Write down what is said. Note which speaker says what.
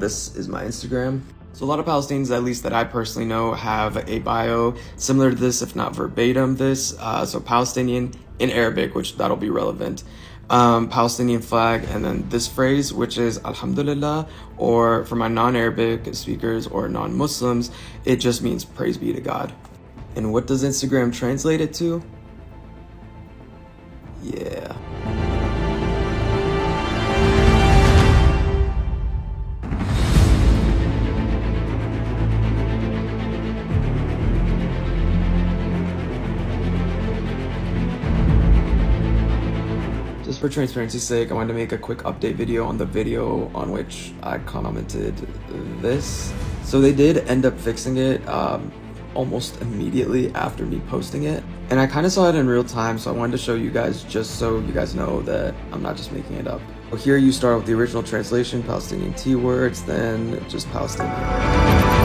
Speaker 1: this is my Instagram. So a lot of Palestinians, at least that I personally know, have a bio similar to this, if not verbatim this. Uh, so Palestinian in Arabic, which that'll be relevant. Um, Palestinian flag, and then this phrase, which is Alhamdulillah, or for my non-Arabic speakers or non-Muslims, it just means praise be to God. And what does Instagram translate it to? Yeah. For transparency's sake, I wanted to make a quick update video on the video on which I commented this. So they did end up fixing it um, almost immediately after me posting it. And I kind of saw it in real time, so I wanted to show you guys just so you guys know that I'm not just making it up. Here you start with the original translation, Palestinian T words, then just Palestinian.